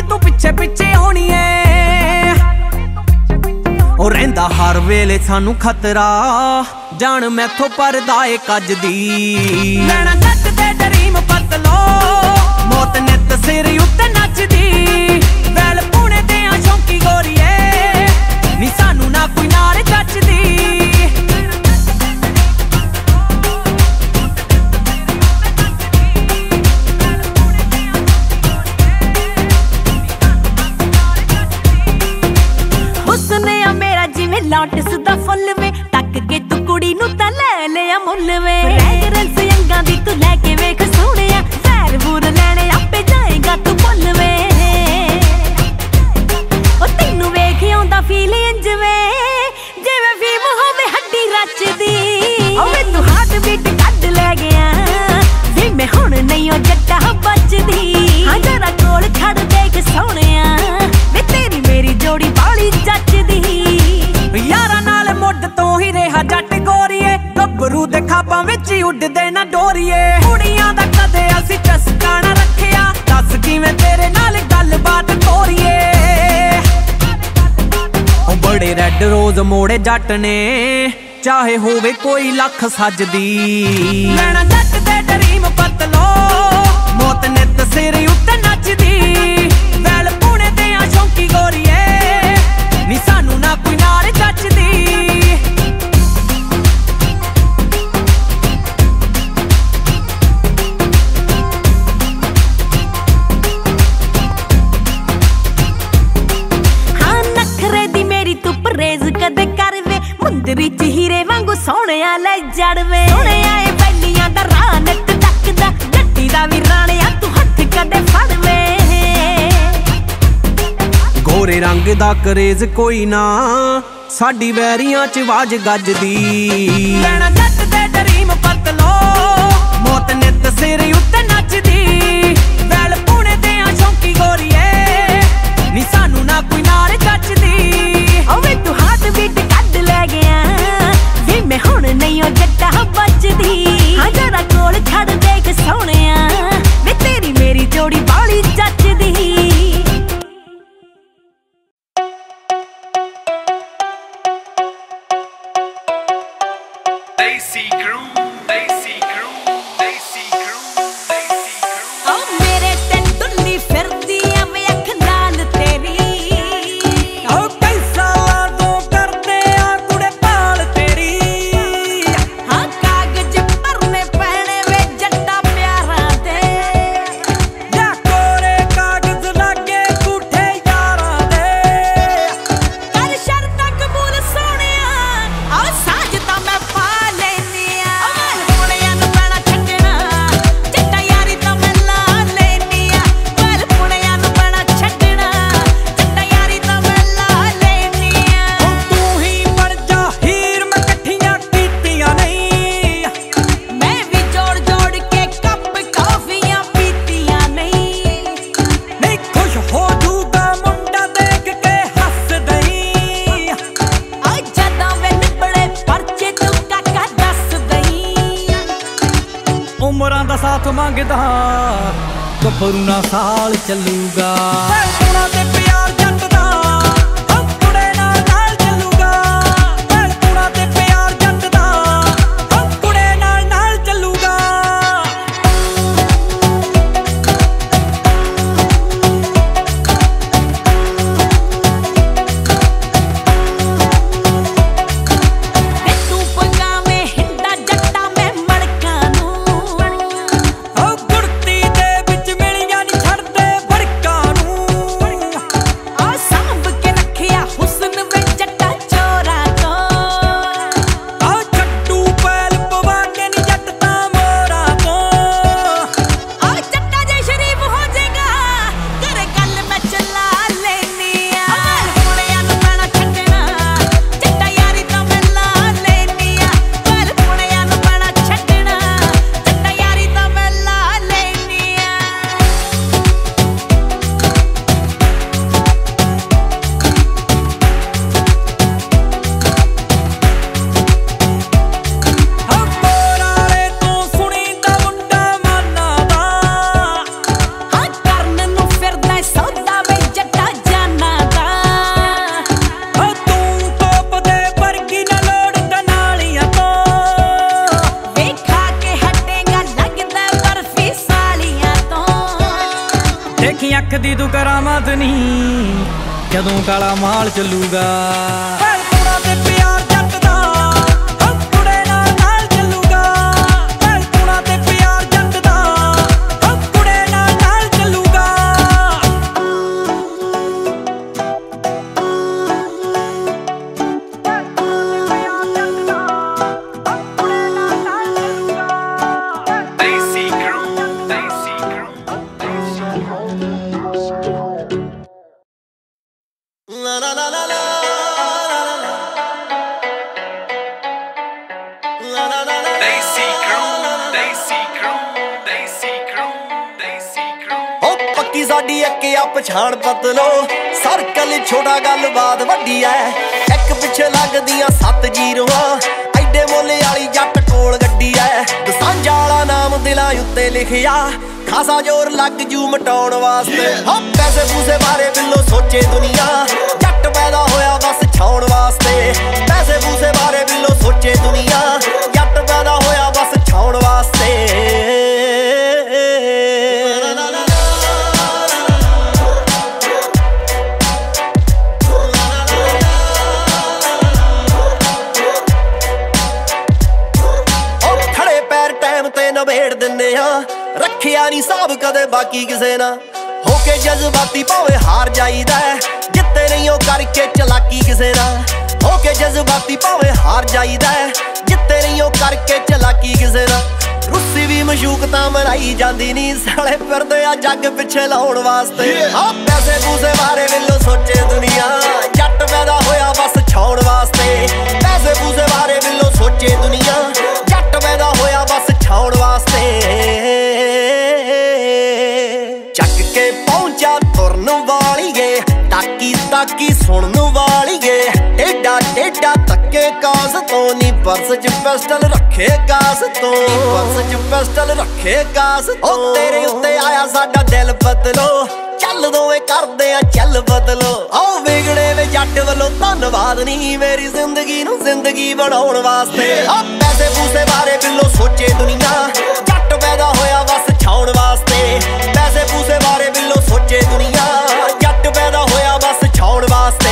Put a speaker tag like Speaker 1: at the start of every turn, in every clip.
Speaker 1: ਵੀ ਤੂੰ
Speaker 2: ਪਿੱਛੇ ਪਿੱਛੇ ਹੋਣੀ ਐ ਉਹ ਰਹਿੰਦਾ ਹਰ ਵੇਲੇ ਸਾਨੂੰ ਖਤਰਾ। ਜਾਣ ਮੈਥੋਂ ਪਰਦਾ ਏ ਕੱਜ ਦੀ।
Speaker 1: ਲੈਣਾ ਥੋੜੇ ਜੱਟ
Speaker 2: ਨੇ, ਚਾਹੇ ਹੋਵੇ ਕੋਈ ਲੱਖ ਸੱਜਦੀ ਲੈਣਾ ਜੱਟ ਦੇ ਡਰੀਮ ਪਤਲੋ, ਮੌਤ ਨਿਤ ਸਿਰ
Speaker 1: ਸੋਹਣਿਆ ਲੈ ਜੜਵੇ ਸੋਹਣਿਆ ਏ ਬੈਲੀਆਂ ਦਾ ਰਾਹ ਨੱਕ ਤੱਕਦਾ ਗੱਡੀ ਦਾ ਵੀ ਰਾਣਿਆ ਤੂੰ ਹੱਥ ਕਦੇ ਫੜਵੇ
Speaker 2: ਗੋਰੇ ਰੰਗ ਦਾ ਕਰੇਜ਼ ਕੋਈ ਨਾ ਸਾਡੀ ਵੈਰੀਆਂ ਚ ਵਾਜ ਗੱਜਦੀ। ਲੈਣਾ
Speaker 1: ਥੋੜੀ ਬਾਲੀ
Speaker 2: ਖਾਸਾ
Speaker 3: ਜ਼ੋਰ ਲੱਗ ਜੂ ਮਟਾਉਣ ਵਾਸਤੇ। ਹੋ, ਪੈਸੇ ਪੂਸੇ ਬਾਰੇ ਬਿੱਲੋ ਸੋਚੇ ਦੁਨੀਆ। ਜੱਟ ਪੈਦਾ ਹੋਇਆ ਬਸ ਛਾਉਣ ਵਾਸਤੇ। ਪੈਸੇ ਪੂਸੇ ਬਾਰੇ ਬਿੱਲੋ ਸੋਚੇ ਦੁਨੀਆ। ਜੱਟ ਪੈਦਾ ਹੋਇਆ ਬਸ ਛਾਉਣ ਵਾਸਤੇ। ਖੜੇ ਪੈਰ ਟਾਈਮ ਤੇ ਨਵੇੜ ਦਿੰਨੇ ਆ ਰੱਖਿਆ ਨਹੀਂ ਸਾਬ ਕਦੇ ਬਾਕੀ ਕਿਸੇ ਨਾ ਹੋ ਕੇ ਜਜ਼ਬਾਤੀ ਭਾਵੇਂ ਹਾਰ ਜਾਈਦਾ। ਜਿੱਤੇ ਨਹੀਂ ਉਹ ਕਰਕੇ ਚਲਾਕੀ ਕਿਸੇ ਨਾਲ। ਹੋ ਕੇ ਜਜ਼ਬਾਤੀ ਭਾਵੇਂ ਹਾਰ ਜਾਈਦਾ। ਜਿੱਤੇ ਨਹੀਂ ਉਹ ਕਰਕੇ ਚਲਾਕੀ ਕਿਸੇ ਨਾਲ। ਰੁੱਸੀ ਵੀ ਮਸ਼ੂਕ ਤਾਂ ਮਰਾਈ ਜਾਂਦੀ ਨਹੀਂ ਸਾਲੇ ਫਿਰਦੇ ਆ ਜੱਗ ਪਿੱਛੇ ਲਾਉਣ ਵਾਸਤੇ। ਆ ਪੈਸੇ ਪੂਸੇ ਬਾਰੇ ਵਿੱਲੋ ਸੋਚੇ ਦੁਨੀਆ। ਜੱਟ ਪੈਦਾ ਹੋਇਆ ਬਸ ਛਾਉਣ ਵਾਸਤੇ। ਪੈਸੇ ਪੂਸੇ ਬਾਰੇ ਵਿੱਲੋ ਸੋਚੇ ਦੁਨੀਆ। ਪੈਦਾ ਹੋਇਆ ਬਸ ਛਾਉਣ ਵਾਸਤੇ। ਚੱਕ ਕੇ ਪਹੁੰਚਾ ਤੁਰਨ ਵਾਲੀਏ ਤਾਕੀ ਤਾਕੀ ਸੁਣਨ ਵਾਲੀਏ। ਏਡਾ ਏਡਾ ਤੱਕੇ ਕਾਸ ਤੋਂ ਨੀ ਪਰਸ ਚ ਪਿਸਟਲ ਰੱਖੇ ਕਾਸ ਤੋਂ। ਪਰਸ ਚ ਪਿਸਟਲ ਰੱਖੇ ਕਾਸ ਤੋਂ। ਉਹ ਤੇਰੇ ਉੱਤੇ ਆਇਆ ਸਾਡਾ ਦਿਲ ਬਦਲੋ। ਚੱਲ ਦੋਵੇਂ ਕਰਦੇ ਆ ਚੱਲ ਬਦਲੋ। ਆਓ ਵਿਗੜੇ ਵੇ ਜੱਟ ਵੱਲੋਂ ਧੰਨਵਾਦ ਨਹੀਂ ਮੇਰੀ ਜ਼ਿੰਦਗੀ ਨੂੰ ਜ਼ਿੰਦਗੀ ਬਣਾਉਣ ਵਾਸਤੇ। ਪੈਸੇ ਪੂਸੇ ਬਾਰੇ ਬਿੱਲੋ ਸੋਚੇ ਦੁਨੀਆ। ਜੱਟ ਪੈਦਾ ਹੋਇਆ ਬਸ ਛਾਉਣ ਵਾਸਤੇ। ਪੈਸੇ ਪੂਸੇ ਬਾਰੇ ਬਿੱਲੋ ਸੋਚੇ ਦੁਨੀਆ। ਜੱਟ ਪੈਦਾ ਹੋਇਆ ਬਸ ਛਾਉਣ ਵਾਸਤੇ।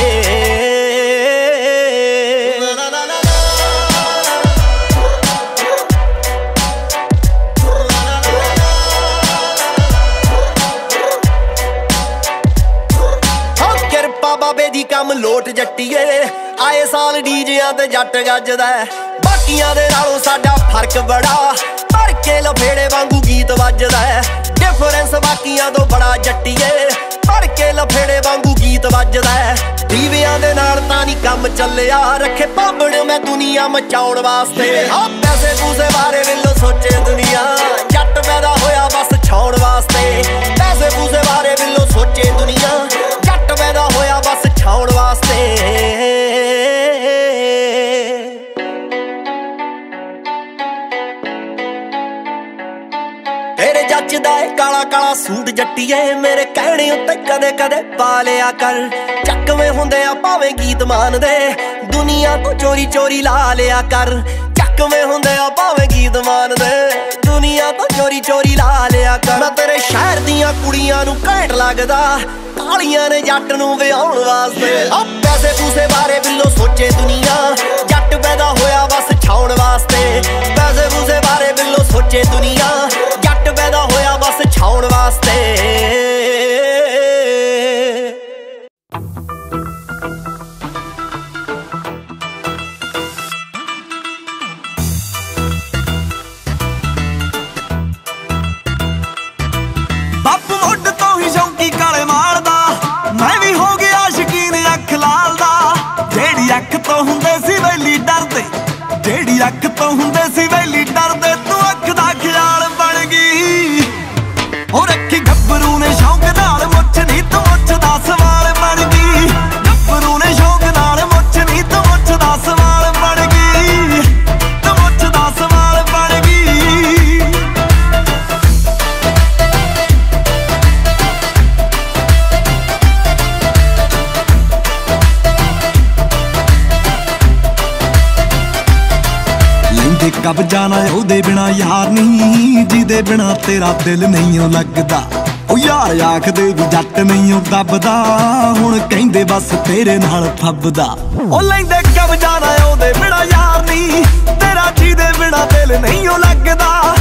Speaker 3: ਕਿਰਪਾ ਬਾਬੇ ਦੀ ਕੰਮ ਲੋਟ ਜੱਟੀਏ। ਆਏ ਸਾਲ ਡੀਜਿਆਂ ਤੇ ਜੱਟ ਗੱਜਦਾ। ਬਾਕੀਆਂ ਦੇ ਨਾਲੋਂ ਸਾਡਾ ਫ਼ਰਕ ਬੜਾ। ਭਰ ਕੇ ਲਫੇੜੇ ਵਾਂਗੂ ਗੀਤ ਵੱਜਦਾ ਡਿਫਰੈਂਸ ਬਾਕੀਆਂ ਤੋਂ ਬੜਾ ਜੱਟੀਏ। ਭਰ ਕੇ ਲਫੇੜੇ ਵਾਂਗੂ ਗੀਤ ਵੱਜਦਾ ਦੀਵਿਆਂ ਦੇ ਨਾਲ ਤਾਂ ਨਹੀਂ ਕੰਮ ਚੱਲਿਆ। ਰੱਖੇ ਪਾਂਬੜ ਮੈਂ ਦੁਨੀਆ ਮਚਾਉਣ ਵਾਸਤੇ। ਆ ਪੈਸੇ ਪੂਸੇ ਬਾਰੇ ਵਿੱਲੋ ਸੋਚੇ ਦੁਨੀਆ। ਜੱਟ ਪੈਦਾ ਹੋਇਆ ਬਸ ਛਾਉਣ ਵਾਸਤੇ। ਪੈਸੇ ਪੂਸੇ ਬਾਰੇ ਵਿੱਲੋ ਸੋਚੇ ਦੁਨੀਆ। ਜੱਟੀਏ, ਮੇਰੇ ਕਹਿਣੇ ਉੱਤੇ ਕਦੇ ਕਦੇ ਪਾ ਲਿਆ ਕਰ। ਚੱਕਵੇਂ ਹੁੰਦੇ ਆ ਭਾਵੇਂ ਗੀਤ ਮਾਨਦੇ ਦੁਨੀਆ ਤੋਂ ਚੋਰੀ ਚੋਰੀ ਲਾ ਲਿਆ ਕਰ। ਚੱਕਵੇਂ ਹੁੰਦੇ ਆ ਭਾਵੇਂ ਗੀਤ ਮਾਨਦੇ ਦੁਨੀਆ ਤੋਂ ਚੋਰੀ ਚੋਰੀ ਲਾ ਲਿਆ ਕਰ। ਮੈਂ ਤੇਰੇ ਸ਼ਹਿਰ ਦੀਆਂ ਕੁੜੀਆਂ ਨੂੰ ਘੈਂਟ ਲੱਗਦਾ ਕਾਲੀਆਂ ਨੇ ਜੱਟ ਨੂੰ ਵਿਆਹਣ ਵਾਸਤੇ। ਆ ਪੈਸੇ ਪੂਸੇ ਬਾਰੇ ਬਿੱਲੋ ਸੋਚੇ ਦੁਨੀਆ, ਜੱਟ ਪੈਦਾ ਹੋਇਆ ਬਸ ਛਾਉਣ ਵਾਸਤੇ। ਪੈਸੇ ਪੂਸੇ ਬਾਰੇ ਬਿੱਲੋ ਸੋਚੇ ਦੁਨੀਆ, ਜੱਟ ਪੈਦਾ ਬਸ ਛਾਉਣ ਵਾਸਤੇ।
Speaker 4: ਬੱਪ ਮੁੱਢ ਤੋਂ ਹੀ ਸ਼ੌਂਕੀ ਕਾਲੇ ਮਾਰਦਾ ਮੈਂ ਵੀ ਹੋ ਗਿਆ ਸ਼ਕੀਨ ਅੱਖ ਲਾਲ ਦਾ। ਜਿਹੜੀ ਅੱਖ ਤੋਂ ਹੁੰਦੇ ਸੀ ਵੈਲੀ ਡਰਦੇ, ਜਿਹੜੀ ਅੱਖ ਤੋਂ ਹੁੰਦੇ ਸੀ ਯਾਰ ਨਹੀਂ, ਜਿਹਦੇ ਬਿਨਾ ਤੇਰਾ ਦਿਲ ਨਹੀਂ ਓ ਲੱਗਦਾ।
Speaker 5: ਉਹ ਯਾਰ ਆਖਦੇ ਵੀ ਜੱਟ ਨਹੀਂ ਉਹ ਦੱਬਦਾ। ਹੁਣ ਕਹਿੰਦੇ ਬਸ ਤੇਰੇ ਨਾਲ ਫੱਬਦਾ ਉਹ ਲੈਂਦੇ ਕਬਜ਼ਾ ਨਾ ਉਹਦੇ ਬਿਨਾ ਯਾਰ ਨਹੀਂ, ਤੇਰਾ ਜੀ ਦੇ ਬਿਨਾ ਦਿਲ ਨਹੀਂ ਉਹ ਲੱਗਦਾ।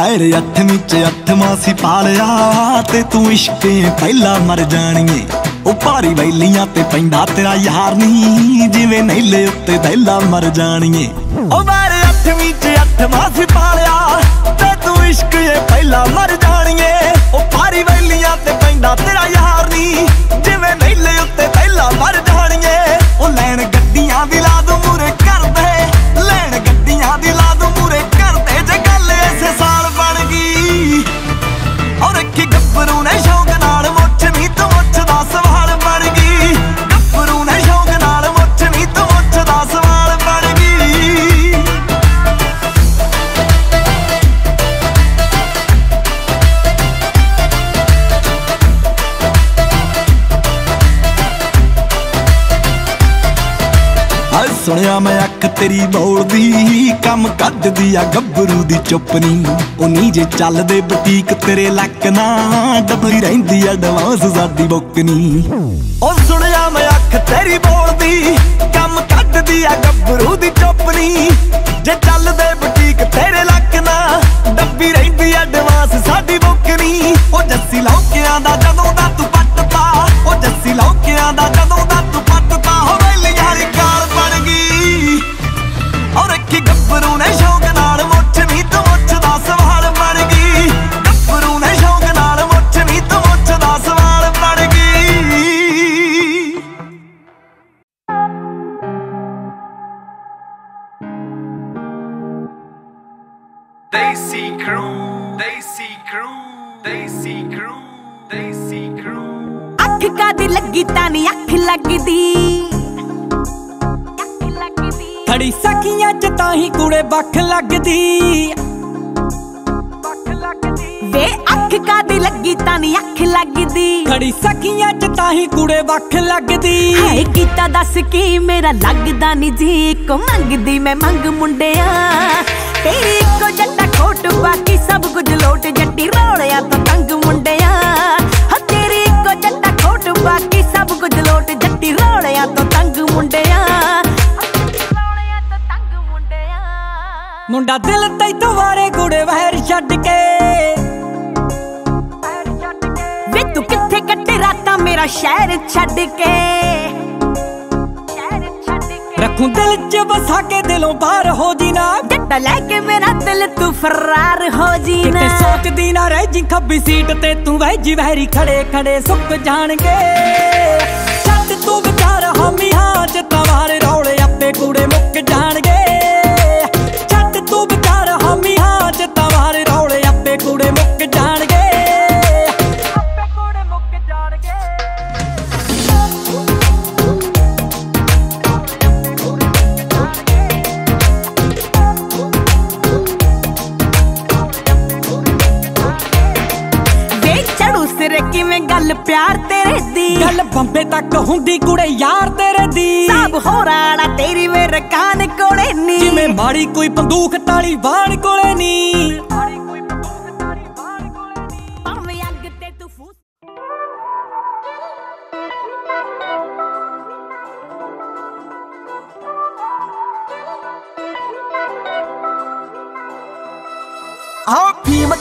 Speaker 5: ਵੈਰ ਅੱਠਵੀਂ ਚ ਅੱਠਵਾਂ ਸੀ ਪਾਲਿਆ ਤੇ ਤੂੰ ਇਸ਼ਕੇ ਪਹਿਲਾ ਮਰ ਜਾਣੀਏ। ਉਹ ਭਾਰੀ ਵੈਲੀਆਂ ਤੇ ਪੈਂਦਾ ਤੇਰਾ ਯਾਰ ਨਹੀਂ, ਜਿਵੇਂ ਨੈਲੇ ਉੱਤੇ ਦੈਲਾ ਮਰ ਜਾਣੀਏ। ਉਹ ਵੈਰ ਅੱਠਵੀਂ ਚ ਅੱਠ ਮਾਸੀ ਪਾਲਿਆ ਤੇ ਤੂੰ ਇਸ਼ਕੇ ਪਹਿਲਾਂ ਮਰ ਕੰਮ ਕੱਢਦੀ ਆ ਗੱਭਰੂ ਦੀ ਚੁੱਪਨੀ। ਉਹ ਨੀ ਜੇ ਚੱਲਦੇ ਬੁਟੀਕ ਤੇਰੇ ਲੱਕ ਨਾ ਡੱਬੀ ਰਹਿੰਦੀ ਆ ਡਵਾਂਸ ਸਾਡੀ ਬੁੱਕਨੀ। ਉਹ ਸੁਣਿਆ ਮੈਂ ਅੱਖ ਤੇਰੀ ਬੋਲਦੀ, ਕੰਮ ਕੱਢਦੀ ਆ ਗੱਭਰੂ ਦੀ ਚੁੱਪ ਜੇ ਚੱਲਦੇ ਬੁਟੀਕ ਤੇਰੇ ਲੱਕ ਨਾ ਡੱਬੀ ਰਹਿੰਦੀ ਆ ਐਡਵਾਂਸ ਸਾਡੀ ਬੁੱਕ ਉਹ ਜੱਸੀ ਲੌਕਿਆਂ ਦਾ ਜਦੋਂ ਦਾ ਤੂੰ ਪੱਟਦਾ, ਉਹ ਜੱਸੀ ਲੌਕਿਆਂ ਦਾ
Speaker 1: ਲੱਗਦੀ
Speaker 6: ਖੜੀ ਸਖੀਆਂ ਚ ਤਾਂ ਹੀ ਕੁੜੇ ਬੱਖ ਲੱਗਦੀ।
Speaker 1: ਹਾਏ ਕੀਤਾ ਦੱਸ ਕੀ ਮੇਰਾ ਲੱਗਦਾ ਨੀ ਜੀ? ਕੋ ਮੰਗਦੀ ਮੈਂ ਮੰਗ ਮੁੰਡਿਆ। ਤੇਰੀ ਇੱਕੋ ਜੱਟਾ ਖੋਟ ਬਾਕੀ ਸਭ ਕੁਝ ਲੋਟ ਜੱਟੀ ਰੋੜਿਆ ਤਾਂ ਤੰਗ ਮੁੰਡਿਆ। ਹਾ ਤੇਰੀ ਇੱਕੋ ਜੱਟਾ ਖੋਟ ਬਾਕੀ ਸਭ ਕੁਝ ਲੋਟ ਜੱਟੀ ਰੋੜਿਆ ਤਾਂ ਤੰਗ ਮੁੰਡਿਆ। ਤਾਂ
Speaker 6: ਮੁੰਡਾ ਦਿਲ ਤੈਥੋਂ ਵਾਰੇ ਕੁੜੇ ਵਹਿਰ ਛੱਡ ਕੇ।
Speaker 1: ਮੇਰਾ ਸ਼ਹਿਰ ਛੱਡ ਕੇ।
Speaker 6: ਰੱਖੂ ਦਿਲ ਚ ਵਸਾ ਕੇ ਦਿਲੋਂ ਬਾਹਰ ਹੋ ਜੀ ਨਾ
Speaker 1: ਜੱਟਾ ਲੈ ਕੇ ਮੇਰਾ ਦਿਲ ਤੂੰ ਫਰਾਰ ਹੋ ਜੀ
Speaker 6: ਕਿਤੇ
Speaker 1: ਨਾ
Speaker 6: ਸੋਚਦੀ ਨਾ ਰਹਿ ਜੀ ਖੱਬੀ ਸੀਟ ਤੇ ਤੂੰ ਵਹਿਜੀ ਵਹਿਰੀ ਖੜੇ ਖੜੇ ਸੁੱਕ ਜਾਣਗੇ। ਛੱਡ ਤੂੰ ਵਿਚਾਰ ਹਾਮੀ ਹਾਂ ਚ ਤਵਾਰੇ ਰੌਲੇ ਆਪੇ ਕੂੜੇ ਮੁੱਕ ਜਾਣਗੇ। ਬੰਬੇ ਤੱਕ ਹੁੰਦੀ ਕੁੜੇ ਯਾਰ ਤੇਰੇ ਦੀ।
Speaker 1: ਸਭ ਹੋਰਾੜਾ ਤੇਰੀ ਵੇ ਰਕਾਨ ਕੋਲੇ ਨੀ।
Speaker 6: ਜਿਵੇਂ ਮਾੜੀ ਕੋਈ ਬੰਦੂਕ ਤਾਲੀ ਬਾਣ ਕੋਲੇ ਨੀ।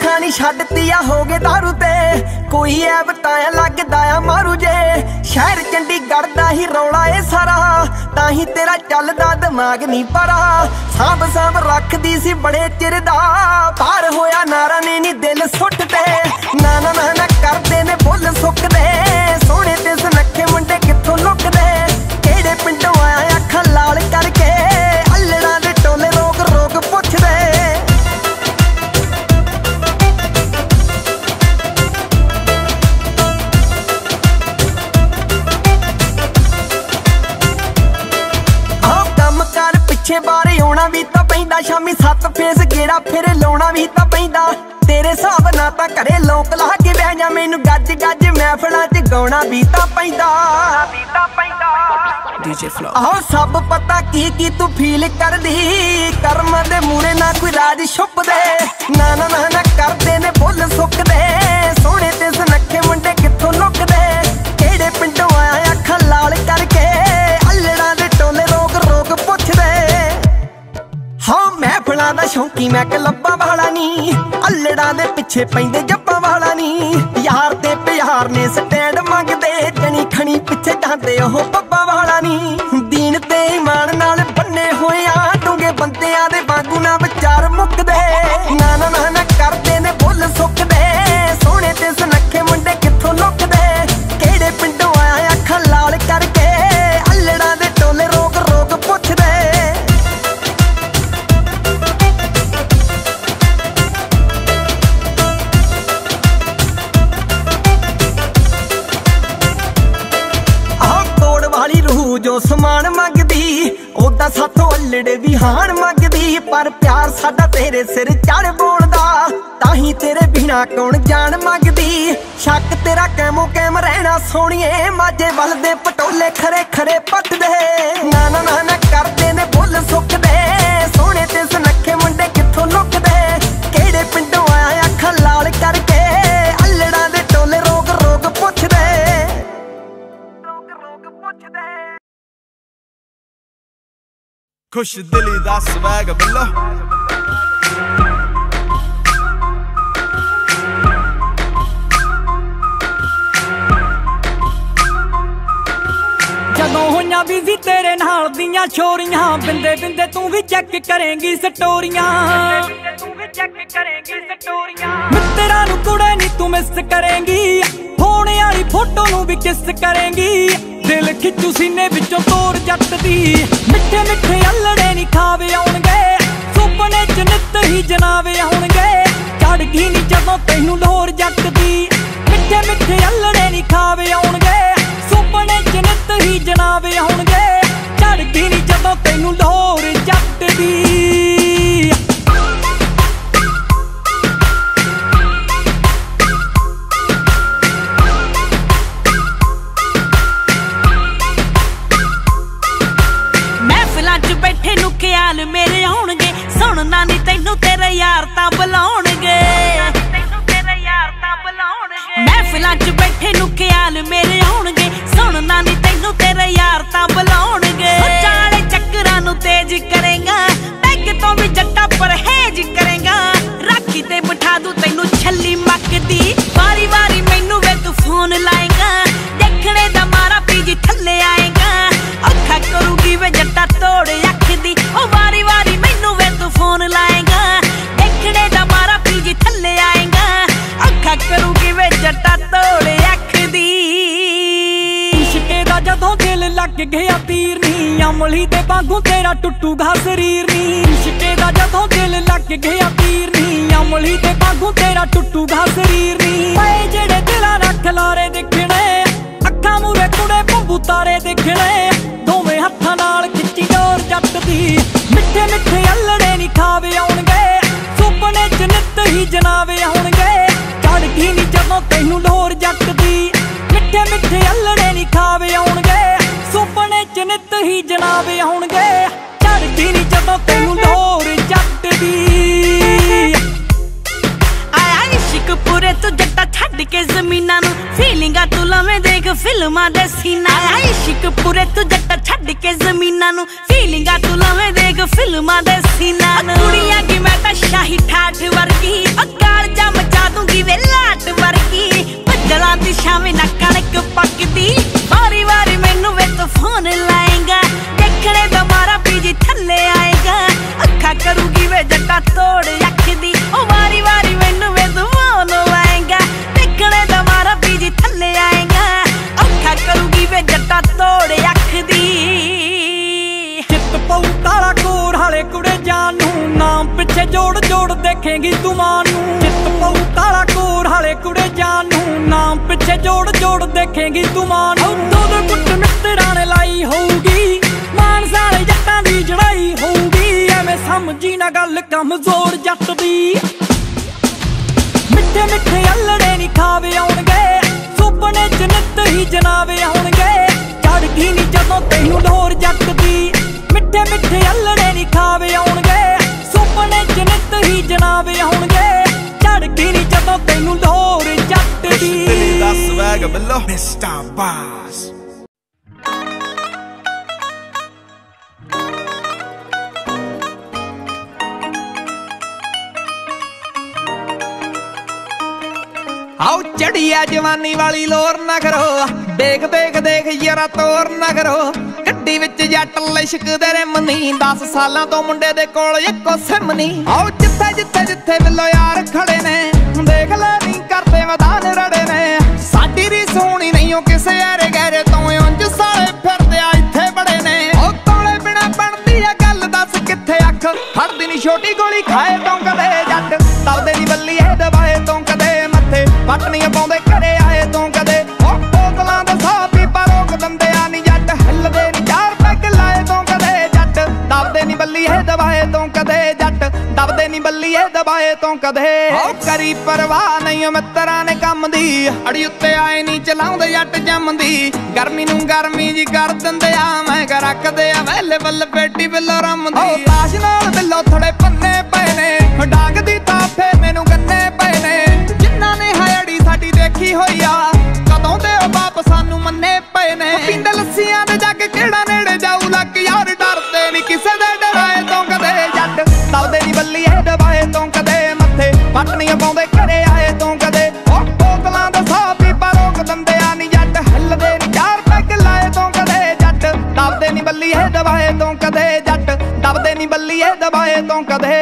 Speaker 3: ਫੀਮ ਛੱਡਤੀ ਆ ਹੋ दारू ਤੇ। ਕੋਈ ਐ ਬਤਾਇਆ ਲੱਗਦਾ ਆ ਮਾਰੂ ਜੇ। ਸ਼ਹਿਰ ਚੰਡੀਗੜ੍ਹ ਦਾ ਹੀ ਰੌਲਾ ਏ ਸਾਰਾ। ਤਾਂ ਹੀ ਤੇਰਾ ਚੱਲਦਾ ਦਿਮਾਗ ਨਹੀਂ ਪਰਾ ਸਾਂਭ ਸਾਂਭ ਰੱਖਦੀ ਸੀ ਬੜੇ ਚਿਰ ਦਾ। ਪਾਰ ਹੋਇਆ ਨਾਰਾ ਨੇ ਨਹੀਂ ਦਿਲ ਸੁੱਟ ਤੇ ਨਾ ਨਾ ਨਾ ਨਾ ਕਰਦੇ ਨੇ ਬੁੱਲ ਸੁੱਕਦੇ। ਸੋਹਣੇ ਤੇ ਸੁਨੱਖੇ
Speaker 7: ਜੇ
Speaker 4: ਫਲੋ
Speaker 7: ਆਹ, ਸਭ ਪਤਾ ਕੀ ਕੀ ਤੂੰ ਫੀਲ ਕਰਦੀ। ਕਰਮ ਦੇ ਮੂਰੇ ਨਾ ਕੋਈ ਰਾਜ ਛੁਪਦੇ। ਨਾ ਨਾ ਨਾ ਨਾ ਕਰਦੇ ਨੇ ਬੁੱਲ ਸੁੱਕਦੇ। ਸੋਹਣੇ ਤੇ ਸੁਨੱਖੇ ਮੁੰਡੇ ਕਿੱਥੋਂ ਲੁਕਦੇ? ਕਿਹੜੇ ਪਿੰਡੋਂ ਆਇਆ ਅੱਖਾਂ ਲਾਲ ਕਰਕੇ? ਅੱਲੜਾਂ ਦੇ ਟੋਲੇ ਰੋਕ ਰੋਕ ਪੁੱਛਦੇ। ਹਾਂ, ਮਹਿਫਲਾਂ ਦਾ ਸ਼ੌਂਕੀ ਮੈਂ ਕਲੱਬਾਂ ਵਾਲਾ ਨਹੀਂ ਅੱਲੜਾਂ ਦੇ ਪਿੱਛੇ ਪੈਂਦੇ
Speaker 8: ਖੁਸ਼ ਦਿਲੀ ਦਾ ਸਵੈਗ ਬੱਲਾ।
Speaker 6: ਜਦੋਂ ਹੋਈਆਂ ਬਿਜ਼ੀ ਤੇਰੇ ਨਾਲ ਦੀਆਂ ਛੋਰੀਆਂ, ਬਿੰਦੇ ਬਿੰਦੇ ਤੂੰ ਵੀ ਚੈੱਕ ਕਰੇਂਗੀ ਸਟੋਰੀਆਂ ਤੂੰ ਵੀ ਚੈੱਕ ਕਰੇਂਗੀ ਸਟੋਰੀਆਂ ਮਿੱਤਰਾਂ ਨੂੰ ਕੁੜੇ ਨਹੀਂ ਤੂੰ ਮਿਸ ਕਰੇਂਗੀ। ਫੋਨ ਵਾਲੀ ਫੋਟੋ ਨੂੰ ਵੀ ਕਿਸ ਕਰੇਂਗੀ। ਦਿਲ ਖਿੱਚੂ ਸੀਨੇ ਵਿੱਚੋਂ ਤੋਰ ਜੱਟ ਦੀ। ਮਿੱਠੇ ਮਿੱਠੇ ਅਲੜੇ ਨਹੀਂ ਖਾਵੇ ਆਉਣਗੇ। ਸੁਪਨੇ ਚ ਨਿੱਤ ਹੀ ਜਨਾਵੇ ਆਉਣਗੇ। ਚੜ ਗਈ ਨਹੀਂ ਜਦੋਂ ਤੈਨੂੰ ਲੋਰ ਜੱਟ ਦੀ। ਮਿੱਠੇ ਮਿੱਠੇ ਅਲੜੇ ਨਹੀਂ ਖਾਵੇ ਆਉਣਗੇ। ਸੁਪਨੇ ਚ ਨਿੱਤ ਹੀ ਜਨਾਵੇ ਆਉਣਗੇ। ਚੜ ਗਈ ਨਹੀਂ ਜਦੋਂ ਤੈਨੂੰ ਲੋਰ ਜੱਟ ਦੀ।
Speaker 1: ਨੀ
Speaker 6: ਅਮਲੀ ਦੇ ਵਾਂਗੂ ਤੇਰਾ ਟੁੱਟੂਗਾ ਸਰੀਰ ਨੀ। ਇਸ਼ਕੇ ਦਾ ਜਦੋਂ ਦਿਲ ਲੱਗ ਗਿਆ ਤੀਰ ਨੀ। ਅਮਲੀ ਦੇ ਵਾਂਗੂ ਤੇਰਾ ਟੁੱਟੂਗਾ ਸਰੀਰ ਨੀ। ਓਏ ਜਿਹੜੇ ਦਿਲਾਂ ਰੱਖ ਲਾਰੇ ਦੇਖਣੇ, ਅੱਖਾਂ ਮੂਰੇ ਕੁੜੇ ਬੰਬੂ ਤਾਰੇ ਦੇਖਣੇ, ਦੋਵੇਂ ਹੱਥਾਂ ਨਾਲ ਖਿੱਚੀ ਡੋਰ ਜੱਟ ਦੀ। ਮਿੱਠੇ ਮਿੱਠੇ ਅਲੜੇ ਨਹੀਂ ਖਾਵੇ ਆਉਣਗੇ, ਸੁਪਨੇ ਚ ਨਿੱਤ ਹੀ ਜਨਾਵੇ ਆਉਣਗੇ। ਚੜ ਗਈ ਨੀ ਜਦੋਂ ਤੈਨੂੰ ਲੋਰ ਜੱਟ ਦੀ। ਮਿੱਠੇ ਮਿੱਠੇ ਅਲੜੇ ਨਹੀਂ ਖਾਵੇ ਆਉਣਗੇ। ਆਪਣੇ ਚ ਹੀ ਜਨਾਵੇ ਆਉਣਗੇ। ਚੜ ਗਈ ਜਦੋਂ ਤੈਨੂੰ ਲੋਰ ਜੱਟ ਦੀ
Speaker 1: ਆਇਆ ਇਸ਼ਕ ਪੂਰੇ ਤੂੰ ਜੱਟਾ ਛੱਡ ਕੇ ਜ਼ਮੀਨਾਂ ਨੂੰ। ਫੀਲਿੰਗਾਂ ਤੂੰ ਲਵੇਂ ਦੇਖ, ਫਿਲਮਾਂ ਦੇ ਸੀਨਾ ਆਇਆ ਇਸ਼ਕ ਪੂਰੇ ਤੂੰ ਜੱਟਾ ਛੱਡ ਕੇ ਜ਼ਮੀਨਾਂ ਨੂੰ। ਫੀਲਿੰਗਾਂ ਤੂੰ ਲਵੇਂ ਦੇਖ, ਫਿਲਮਾਂ ਦੇ ਸੀਨਾ ਨੂੰ। ਕੁੜੀਆਂ ਕੀ ਮੈਂ ਤਾਂ ਸ਼ਾਹੀ ਠਾਠ ਵਰਗੀ। ਅਕਾਲ ਜਾ ਮਚਾ ਦੂੰਗੀ ਵੇ ਲਾਟ ਵਰਗੀ। ਬੱਦਲਾਂ ਦੀ ਛਾਵੇਂ ਨਾ ਕਣਕ ਪੱਕਦੀ ਵਾਰੀ ਵੇ ਜੱਟਾ ਤੋੜ ਅੱਖ ਦੀ ਉਹ ਵਾਰੀ ਵਾਰੀ ਮੈਨੂੰ ਵੇ ਤੂੰ ਫੋਨ ਲਾਏਗਾ ਦੇਖਣੇ ਦਾ ਮਾਰਾ ਪੀਜੀ ਥੱਲੇ ਆਏਗਾ। ਅੱਖਾਂ ਕਰੂਗੀ ਵੇ ਜੱਟਾ ਤੋੜ ਅੱਖ ਦੀ
Speaker 6: ਚਿੱਤ ਪਉ ਕਾਲਾ ਕੋਰ ਹਾਲੇ ਕੁੜੇ ਜਾਨ ਨੂੰ ਨਾਮ ਪਿੱਛੇ ਜੋੜ ਜੋੜ ਦੇਖੇਂਗੀ ਤੂੰ ਮਾਂ ਨੂੰ। ਚਿੱਤ ਪਉ ਕਾਲਾ ਕੋਰ ਹਾਲੇ ਕੁੜੇ ਜਾਨ ਨੂੰ ਨਾਮ ਪਿੱਛੇ ਜੋੜ ਜੋੜ ਦੇਖੇਂਗੀ ਤੂੰ ਮਾਂ ਨੂੰ। ਦੋ ਦੋ ਗੁੱਟ ਮਿੱਤਰਾਂ ਨੇ ਲਾਈ ਹੋਊਗੀ। ਮਾਨਸਾਲੇ ਜੱਟਾਂ ਦੀ ਜੜਾਈ ਹੋਊਗੀ ਸਮਝੀ ਨਾ ਗੱਲ ਕਮਜ਼ੋਰ ਜੱਟ ਦੀ ਮਿੱਠੇ ਮਿੱਠੇ ਅਲੜੇ ਨਹੀਂ ਖਾਵੇ ਆਉਣਗੇ। ਸੁਪਨੇ ਚ ਨਿੱਤ ਹੀ ਜਨਾਵੇ ਆਉਣਗੇ। ਚੜਦੀ ਨਹੀਂ ਜਦੋਂ ਤੈਨੂੰ ਢੋਰ ਜੱਟ ਦੀ ਮਿੱਠੇ ਮਿੱਠੇ ਅਲੜੇ ਨਹੀਂ ਖਾਵੇ ਆਉਣਗੇ। ਸੁਪਨੇ ਚ ਨਿੱਤ ਹੀ ਜਨਾਵੇ ਆਉਣਗੇ। ਚੜਦੀ ਨਹੀਂ ਜਦੋਂ ਤੈਨੂੰ ਢੋਰ ਜੱਟ ਦੀ
Speaker 5: ਦਾ ਸਵੈਗ ਬਿੱਲੋ ਮਿਸਟਰ ਬਾਸ।
Speaker 4: ਆਓ ਚੜੀ ਆ ਜਵਾਨੀ ਵਾਲੀ ਲੋਰ ਨਾ ਕਰੋ ਦੇਖ ਦੇਖ ਦੇਖ ਯਾਰਾ ਤੋਰ ਨਾ ਕਰੋ ਗੱਡੀ ਵਿੱਚ ਜੱਟ ਲਿਸ਼ਕਦੇ ਰੇ ਮਨੀ 10 ਸਾਲਾਂ ਤੋਂ ਮੁੰਡੇ ਦੇ ਕੋਲ ਇੱਕੋ ਸਿਮ ਨਹੀਂ ਆਓ ਜਿੱਥੇ ਜਿੱਥੇ ਜਿੱਥੇ ਬਿੱਲੋ ਯਾਰ ਖੜੇ ਨੇ। ਦੇਖ ਲੈ ਨਹੀਂ ਕਰਦੇ ਮਦਾਨ ਰੜੇ ਨੇ। ਸਾਡੀ ਰੀ ਸੋਹਣੀ ਨਹੀਂ ਉਹ ਕਿਸੇ ਯਾਰੇ ਗਹਿਰੇ ਤੋਂ। ਉਂਝ ਸਾਲੇ ਫਿਰਦੇ ਆ ਇੱਥੇ ਬੜੇ ਨੇ। ਉਹ ਤੋਲੇ ਬਿਨਾ ਬਣਦੀ ਆ ਗੱਲ, ਦੱਸ ਕਿੱਥੇ ਅੱਖ। ਫੜਦੀ ਨਹੀਂ ਛੋਟੀ ਗੋਲੀ ਖਾਏ ਤੋਂ ਕਦੇ ਜੱਟ। ਤਲਦੇ ਮੱਥੇ ਪਟਨੀਆਂ ਪਾਉਂਦੇ, ਘਰੇ ਆਏ ਤੋਂ ਕਦੇ। ਉਹ ਬੋਤਲਾਂ ਦਾ ਸਾਹ ਪੀਪਾ ਰੋਕ ਦਿੰਦੇ ਆ ਨਹੀਂ ਜੱਟ। ਹਿੱਲਦੇ ਨਹੀਂ ਚਾਰ ਪੈਗ ਲਾਏ ਤੋਂ ਕਦੇ ਜੱਟ। ਦਬਦੇ ਨਹੀਂ ਬੱਲੀ ਇਹ ਦਬਾਏ ਤੋਂ ਕਦੇ ਜੱਟ। ਦਬਦੇ ਨਹੀਂ ਬੱਲੀ ਇਹ ਦਬਾਏ ਤੋਂ ਕਦੇ। ਉਹ ਕਰੀ ਪਰਵਾਹ ਨਹੀਂ ਮਿੱਤਰਾਂ ਨੇ ਕੰਮ ਦੀ। ਅੜੀ ਉੱਤੇ ਆਏ ਨਹੀਂ ਚਲਾਉਂਦੇ ਜੱਟ ਜੰਮਦੀ ਗਰਮੀ ਨੂੰ ਗਰਮੀ ਜੀ ਕਰ ਦਿੰਦੇ ਆ, ਮੈਂ ਕਰ ਰੱਖਦੇ ਆ ਵੇਲੇ ਵੱਲ ਬੇਟੀ ਬਿੱਲੋ ਰਮਦੀ। ਉਹ ਤਾਸ਼ ਨਾਲ ਬਿੱਲੋ ਥੋੜੇ ਪੰਨੇ ਪਏ ਨੇ। ਡਾਂਗ ਦੀ ਤਾਫੇ ਮੈਨੂੰ ਗੰਨੇ ਪਏ ਨੇ। ਸਾਡੀ ਹੋਈ ਆ ਕਦੋਂ ਦੇ ਉਹ ਬਾਪ ਸਾਨੂੰ ਮੰਨੇ ਪਏ ਨੇ? ਉਹ ਲੱਸੀਆਂ ਦੇ ਜੱਗ ਕਿਹੜਾ ਨੇੜੇ ਜਾਊ? ਲੱਗ ਯਾਰ ਡਰਦੇ ਨਹੀਂ ਕਿਸੇ ਦੇ ਡਰਾਏ ਤੋਂ ਕਦੇ ਜੱਟ। ਦਬਦੇ ਨਹੀਂ ਬੱਲੀ ਦਬਾਏ ਤੋਂ ਕਦੇ ਮੱਥੇ। ਪਟਨੀਆਂ ਪਾਉਂਦੇ ਘਰੇ ਆਏ ਤੋਂ ਕਦੇ। ਉਹ ਬੋਤਲਾਂ ਦਾ ਸਾਹ ਪੀਪਾ ਰੋਕ ਦਿੰਦੇ ਆ ਨਹੀਂ ਜੱਟ। ਹੱਲਦੇ ਨਹੀਂ ਚਾਰ ਪੈਗ ਲਾਏ ਤੋਂ ਕਦੇ ਜੱਟ। ਦਬਦੇ ਨਹੀਂ ਬੱਲੀ ਇਹ ਦਬਾਏ ਤੋਂ ਕਦੇ ਜੱਟ। ਦਬਦੇ ਨਹੀਂ ਬੱਲੀ ਇਹ ਦਬਾਏ ਤੋਂ ਕਦੇ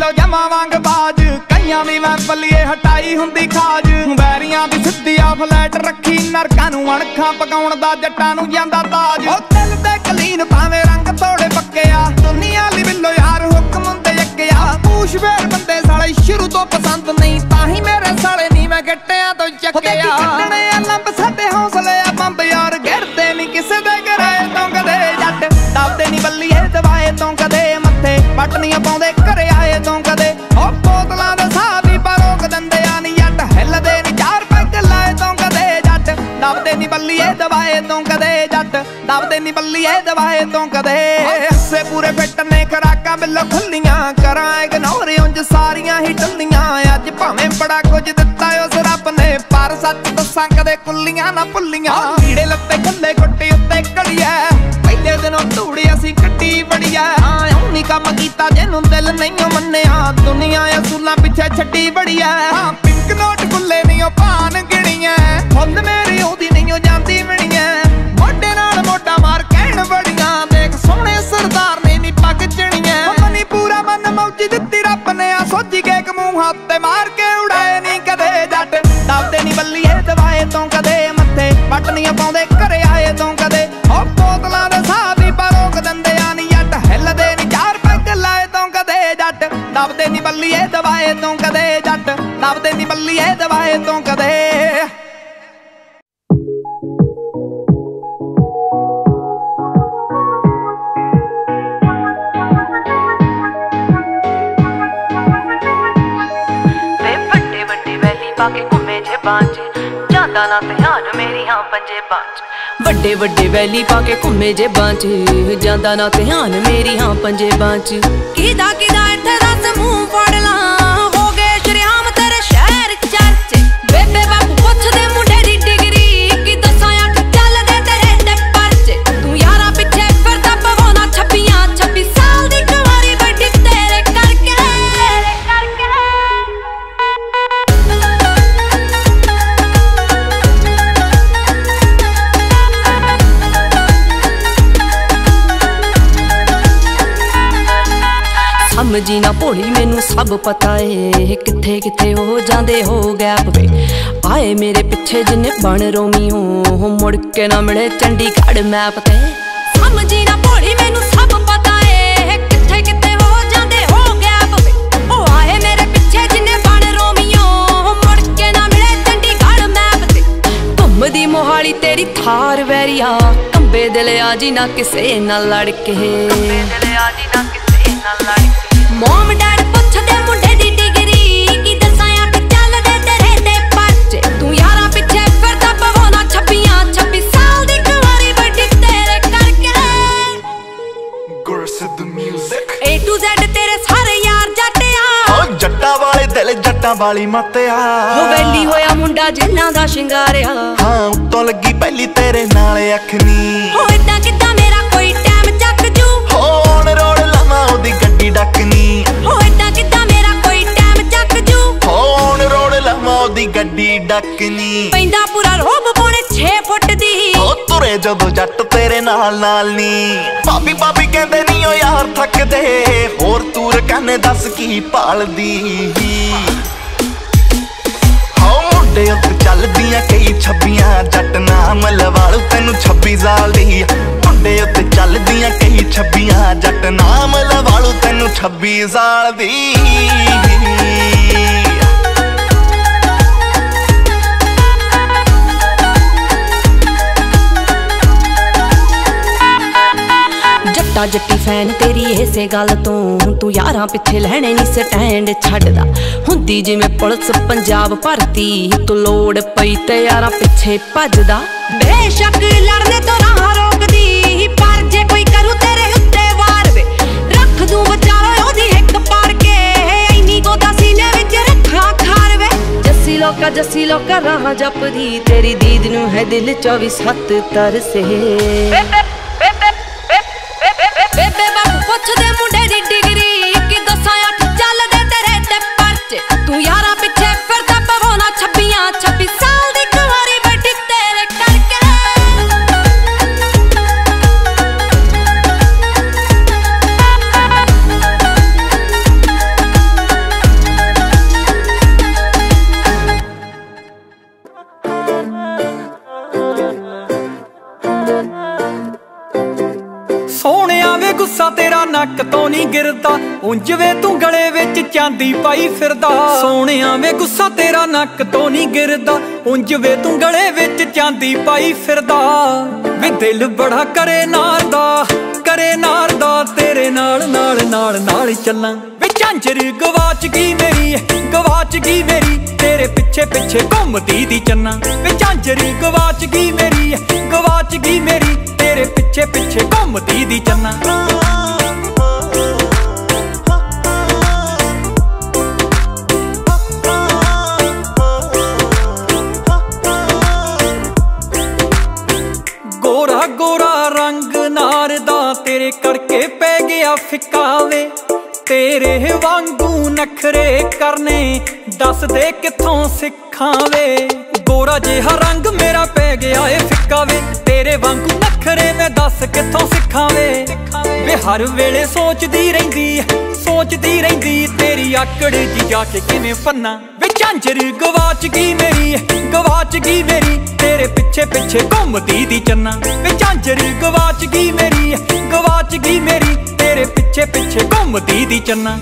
Speaker 4: ਬਿੱਲੋ ਜਮਾ ਵਾਂਗ ਬਾਜ। ਕਈਆਂ ਦੀ ਮੈਂ ਬੱਲੀਏ ਹਟਾਈ ਹੁੰਦੀ ਖਾਜ। ਵੈਰੀਆਂ ਦੀ ਸਿੱਧੀ ਆ ਫਲੈਟ ਰੱਖੀ ਨਰਕਾਂ ਨੂੰ ਅਣਖਾਂ ਪਕਾਉਣ ਦਾ ਜੱਟਾਂ ਨੂੰ ਜਾਂਦਾ ਤਾਜ। ਉਹ ਦਿਲ ਤੇ ਕਲੀਨ ਭਾਵੇਂ ਰੰਗ ਥੋੜੇ ਪੱਕੇ ਆ ਦੁਨੀਆ ਲਈ ਬਿੱਲੋ ਯਾਰ ਹੁਕਮ ਹੁੰਦੇ ਅੱਗਿਆ ਪੂਛ ਵੇਰ ਬੰਦੇ ਸਾਲੇ ਸ਼ੁਰੂ ਤੋਂ ਪਸੰਦ ਨਹੀਂ ਤਾਂ ਹੀ ਮੇਰੇ ਸਾਲੇ ਨਹੀਂ ਮੈਂ ਗੱਟਿਆਂ ਤੋਂ ਚੱਕਿਆ। ਜੱਟ ਨਹੀਂ ਬੱਲੀ ਦਵਾਏ ਤੋਂ ਕਦੇ। ਹਿੱਸੇ ਪੂਰੇ ਫਿੱਟ ਨੇ ਖਰਾਕਾਂ ਬਿੱਲੋ ਖੁੱਲੀਆਂ। ਕਰਾਂ ਇਗਨੋਰ ਉਂਝ ਸਾਰੀਆਂ ਹੀ ਟੱਲੀਆਂ ਅੱਜ ਭਾਵੇਂ ਬੜਾ ਕੁਝ ਦਿੱਤਾ ਉਸ ਰੱਬ ਨੇ, ਪਰ ਸੱਚ ਦੱਸਾਂ ਕਦੇ ਕੁੱਲੀਆਂ ਨਾ ਭੁੱਲੀਆਂ। ਕੀੜੇ ਲੱਤੇ ਖੱਲੇ ਗੁੱਟੇ ਉੱਤੇ ਕੜੀਐ ਪਹਿਲੇ ਦਿਨੋਂ ਧੂੜੀ ਅਸੀਂ ਕੱਟੀ ਬੜੀਆ ਆਉਂ ਨਹੀਂ ਕੰਮ ਕੀਤਾ, ਜਿਹਨੂੰ ਦਿਲ ਨਹੀਂ ਮੰਨਿਆ। ਦੁਨੀਆ ਅਸੂਲਾਂ ਪਿੱਛੇ ਛੱਡੀ ਬੜੀਆ
Speaker 9: ਵੱਡੇ ਵੱਡੇ ਵੈਲੀ ਪਾ ਕੇ ਘੁੰਮੇ ਜੇ ਬਾਂਝ ਜਾਂਦਾ ਨਾ ਧਿਆਨ ਮੇਰੀ ਹਾਂ ਪੰਜੇ ਬਾਂਝ
Speaker 1: ਕਿਦਾ ਕਿਦਾ
Speaker 9: ਸਭ ਪਤਾ ਏ ਕਿੱਥੇ ਕਿੱਥੇ ਹੋ ਜਾਂਦੇ ਹੋ ਗੈਪ ਵੇ। ਆਏ ਮੇਰੇ ਪਿੱਛੇ ਜਿੰਨੇ ਬਣ ਰੋਮੀ ਹੋ ਮੁੜ ਕੇ ਨਾ ਮਿਲੇ ਚੰਡੀਗੜ੍ਹ ਮੈਪ ਤੇ।
Speaker 1: ਸਮਝੀ ਨਾ ਭੋਲੀ ਮੈਨੂੰ ਸਭ ਪਤਾ ਏ ਕਿੱਥੇ ਕਿੱਥੇ ਹੋ ਜਾਂਦੇ ਹੋ ਗੈਪ ਵੇ। ਉਹ ਆਏ ਮੇਰੇ ਪਿੱਛੇ ਜਿੰਨੇ
Speaker 9: ਬਣ ਰੋਮੀ ਹੋ ਮੁੜ ਕੇ ਨਾ ਮਿਲੇ ਚੰਡੀਗੜ੍ਹ ਮੈਪ ਤੇ। ਘੁੰਮਦੀ ਮੋਹਾਲੀ ਤੇਰੀ ਥਾਰ ਵੈਰੀਆ ਕੰਬੇ ਦਿਲ ਆ ਜੀ ਨਾ ਕਿਸੇ ਨਾਲ ਲੜ ਕੇ
Speaker 10: ਦਿਲ ਆ ਨਾ ਕਿਸੇ ਨਾਲ ਲੜ ਮੋਮ
Speaker 11: ਡੈਡ ਜੱਟਾਂ ਵਾਲੀ ਮੱਤਿਆ।
Speaker 9: ਹੋ ਵੈਲੀ ਹੋਇਆ ਮੁੰਡਾ ਜਿੰਨਾ ਦਾ ਸ਼ਿੰਗਾਰਿਆ।
Speaker 11: ਹਾਂ ਉੱਤੋਂ ਲੱਗੀ ਪਹਿਲੀ ਤੇਰੇ ਨਾਲ ਅੱਖ ਨੀ
Speaker 10: ਹੋ ਇਦਾਂ ਕਿਦਾਂ ਮੇਰਾ ਕੋਈ ਟਾਈਮ ਚੱਕ ਜੂ?
Speaker 11: ਹੋ ਔਨ ਰੋਡ ਲਾਵਾਂ ਉਹਦੀ ਗੱਡੀ ਡੱਕਨੀ।
Speaker 10: ਹੋ ਇਦਾਂ ਕਿਦਾਂ ਮੇਰਾ ਕੋਈ ਟਾਈਮ ਚੱਕ ਜੂ?
Speaker 11: ਹੋ ਔਨ ਰੋਡ ਲਾਵਾਂ ਉਹਦੀ ਗੱਡੀ ਡੱਕਨੀ।
Speaker 10: ਪੈਂਦਾ ਪੂਰਾ ਰੋਬ ਪੌਣੇ 6 ਫੁੱਟ ਦੀ।
Speaker 11: ਓ ਤੁਰੇ ਜਦੋਂ ਜੱਟ ਤੇਰੇ ਨਾਲ ਨਾਲ ਨੀ। ਭਾਬੀ ਭਾਬੀ ਕਹਿੰਦੇ ਨਹੀਂ ਓ ਯਾਰ ਥੱਕਦੇ। ਹੋਰ ਤੂਰ ਕੰਨੇ ਦੱਸ ਕੀ ਭਾਲਦੀ ਹੋ ਮੁੰਡੇ ਉੱਤੇ ਚੱਲਦੀਆਂ, ਕਈ ਛੱਬੀਆਂ, ਜੱਟ ਨਾਮ ਲਵਾਲੂ, ਤੈਨੂੰ 26 ਸਾਲ ਦੀ ਮੁੰਡੇ ਉੱਤੇ ਚੱਲਦੀਆਂ, ਕਈ ਛੱਬੀਆਂ, ਜੱਟ ਨਾਮ ਲਵਾਲੂ, ਤੈਨੂੰ 26 ਸਾਲ ਦੀ।
Speaker 9: ਜੱਟਾ ਜੱਟੀ ਫੈਨ ਤੇਰੀ ਇਸੇ ਗੱਲ ਤੋਂ। ਤੂੰ ਯਾਰਾਂ ਪਿੱਛੇ ਲੈਣੇ ਨਹੀਂ ਸਟੈਂਡ ਛੱਡਦਾ। ਹੁੰਦੀ ਜਿਵੇਂ ਪੁਲਿਸ ਪੰਜਾਬ ਭਰਤੀ ਤੂੰ ਲੋੜ ਪਈ ਤੇ ਯਾਰਾਂ ਪਿੱਛੇ ਭੱਜਦਾ।
Speaker 10: ਬੇਸ਼ੱਕ ਲੜਨੇ ਤੋਂ ਰਾਹ ਰੋਕਦੀ ਪਰ ਜੇ ਕੋਈ ਕਰੂ ਤੇਰੇ ਉੱਤੇ ਵਾਰ ਵੇ ਰੱਖ ਦੂੰ ਵਿਚਾਰੋ ਉਹਦੀ ਇੱਕ ਪਾੜ ਕੇ। ਐਨੀ ਗੋਦਾ ਸੀਨੇ ਵਿੱਚ ਰੱਖਾਂ ਖਾਰ ਵੇ।
Speaker 9: ਜੱਸੀ ਲੋਕਾ ਜੱਸੀ ਲੋਕਾ ਰਾਹ ਜਪਦੀ ਤੇਰੀ ਦੀਦ ਨੂੰ ਹੈ ਦਿਲ 24 ਸੱਤ ਤਰਸੇ।
Speaker 6: ਉਂਝ ਵੇ ਤੂੰ ਗਲੇ ਵਿੱਚ ਚਾਂਦੀ ਪਾਈ ਫਿਰਦਾ। ਸੋਹਣਿਆ ਵੇ ਗੁੱਸਾ ਤੇਰਾ ਨੱਕ ਤੋਂ ਨਹੀਂ ਗਿਰਦਾ। ਉਂਝ ਵੇ ਤੂੰ ਗਲੇ ਵਿੱਚ ਚਾਂਦੀ ਪਾਈ ਫਿਰਦਾ। ਵੇ ਦਿਲ ਬੜਾ ਕਰੇ ਨਾਰ ਕਰੇ ਨਾਰ ਤੇਰੇ ਨਾਲ ਨਾਲ ਨਾਲ ਨਾਲ ਚੱਲਾਂ। ਵੇ ਝਾਂਜਰ ਗਵਾਚ ਗਈ ਮੇਰੀ, ਗਵਾਚ ਗਈ ਮੇਰੀ, ਤੇਰੇ ਪਿੱਛੇ ਪਿੱਛੇ ਘੁੰਮਦੀ ਦੀ ਚੰਨਾ। ਵੇ ਝਾਂਜਰ ਗਵਾਚ ਗਈ ਮੇਰੀ, ਗਵਾਚ ਗਈ ਮੇਰੀ, ਤੇਰੇ ਪਿੱਛੇ ਪਿੱਛੇ ਘੁੰਮਦੀ ਦੀ ਚੰਨਾ। ਤੇਰੇ ਵਾਂਗੂ ਨਖਰੇ ਕਰਨੇ, ਦੱਸ ਕਿੱਥੋਂ ਸਿੱਖਾਂ ਵੇ? ਗੋਰਾ ਜਿਹਾ ਰੰਗ ਮੇਰਾ ਪੈ ਗਿਆ ਏ ਫਿੱਕਾ ਵੇ। ਤੇਰੇ ਵਾਂਗੂ ਨਖਰੇ ਮੈਂ ਦੱਸ ਕਿੱਥੋਂ ਸਿੱਖਾਂ ਵੇ? ਵੇ ਹਰ ਵੇਲੇ ਸੋਚਦੀ ਰਹਿੰਦੀ ਸੋਚਦੀ ਰਹਿੰਦੀ, ਤੇਰੀ ਆਕੜ ਜੀ ਜਾ ਕੇ ਕਿਵੇਂ ਪੰਨਾ ਝਾਂਜਰ ਗਵਾਚ ਗਈ ਮੇਰੀ, ਗਵਾਚ ਗਈ ਮੇਰੀ, ਤੇਰੇ ਪਿੱਛੇ ਪਿੱਛੇ ਘੁੰਮਦੀ ਦੀ ਚੰਨਾ। ਵੇ ਝਾਂਜਰ ਗਵਾਚ ਗਈ ਮੇਰੀ, ਗਵਾਚ ਗਈ ਮੇਰੀ, ਤੇਰੇ ਪਿੱਛੇ ਪਿੱਛੇ ਘੁੰਮਦੀ ਦੀ ਚੰਨਾ।